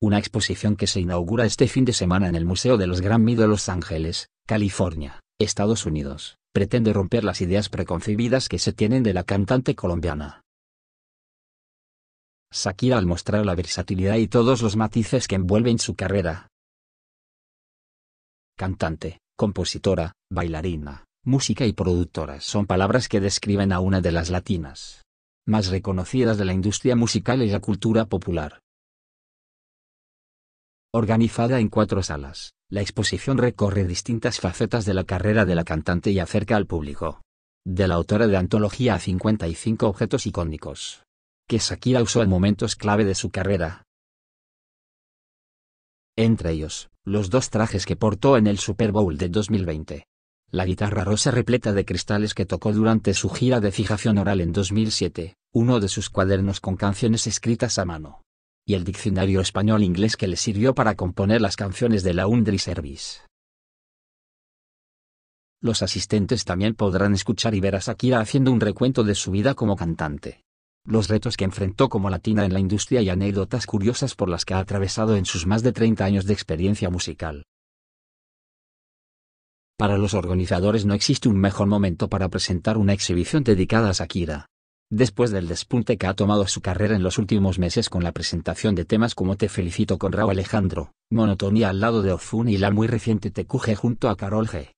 una exposición que se inaugura este fin de semana en el Museo de los Grammy de Los Ángeles, California, Estados Unidos, pretende romper las ideas preconcebidas que se tienen de la cantante colombiana. Shakira al mostrar la versatilidad y todos los matices que envuelven su carrera. Cantante, compositora, bailarina, música y productora son palabras que describen a una de las latinas más reconocidas de la industria musical y la cultura popular. Organizada en cuatro salas, la exposición recorre distintas facetas de la carrera de la cantante y acerca al público. De la autora de antología a 55 objetos icónicos. Que Shakira usó en momentos clave de su carrera. Entre ellos, los dos trajes que portó en el Super Bowl de 2020. La guitarra rosa repleta de cristales que tocó durante su gira de fijación oral en 2007, uno de sus cuadernos con canciones escritas a mano. Y el diccionario español-inglés que le sirvió para componer las canciones de la Undri Service. Los asistentes también podrán escuchar y ver a Shakira haciendo un recuento de su vida como cantante. Los retos que enfrentó como latina en la industria y anécdotas curiosas por las que ha atravesado en sus más de 30 años de experiencia musical. Para los organizadores no existe un mejor momento para presentar una exhibición dedicada a Shakira. Después del despunte que ha tomado su carrera en los últimos meses con la presentación de temas como Te felicito con Raúl Alejandro, Monotonía al lado de Ozuna y la muy reciente Te Cuje junto a Carol G.